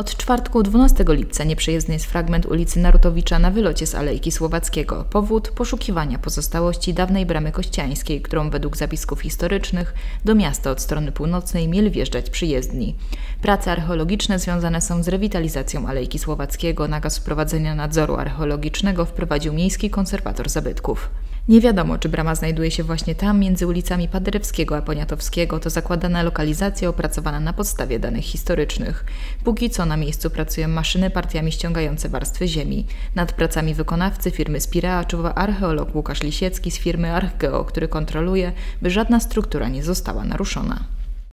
Od czwartku 12 lipca nieprzejezdny jest fragment ulicy Narutowicza na wylocie z Alejki Słowackiego. Powód poszukiwania pozostałości dawnej bramy kościańskiej, którą według zapisków historycznych do miasta od strony północnej mieli wjeżdżać przyjezdni. Prace archeologiczne związane są z rewitalizacją Alejki Słowackiego. Nakaz wprowadzenia nadzoru archeologicznego wprowadził miejski konserwator zabytków. Nie wiadomo, czy brama znajduje się właśnie tam, między ulicami Paderewskiego a Poniatowskiego. To zakładana lokalizacja opracowana na podstawie danych historycznych. Póki co na miejscu pracują maszyny partiami ściągające warstwy ziemi. Nad pracami wykonawcy firmy Spirea czuwa archeolog Łukasz Lisiecki z firmy Archgeo, który kontroluje, by żadna struktura nie została naruszona.